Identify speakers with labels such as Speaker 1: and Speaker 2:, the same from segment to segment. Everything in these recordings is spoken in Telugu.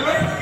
Speaker 1: Good.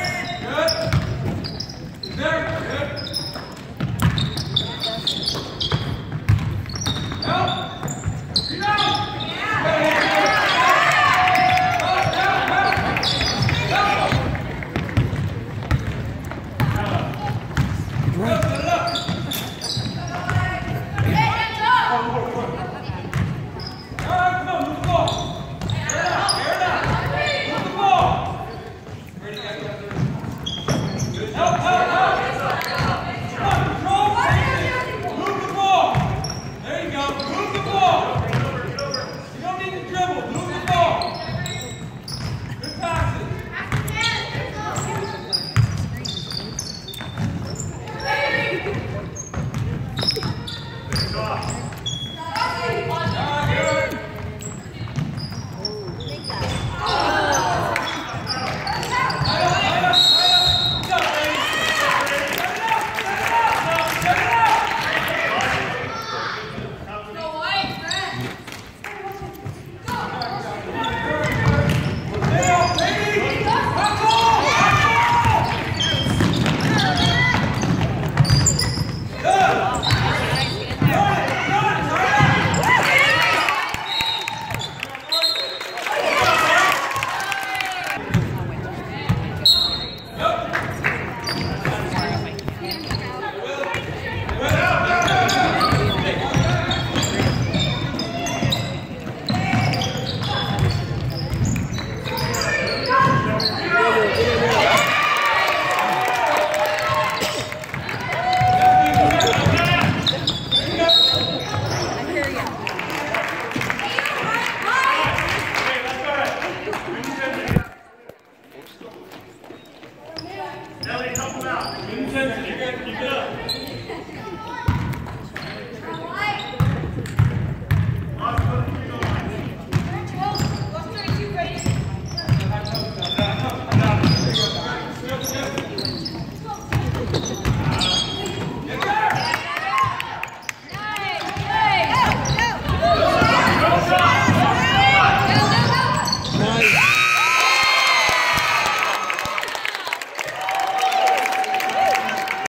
Speaker 1: Out. Intensity. Keep it up.